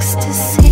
ecstasy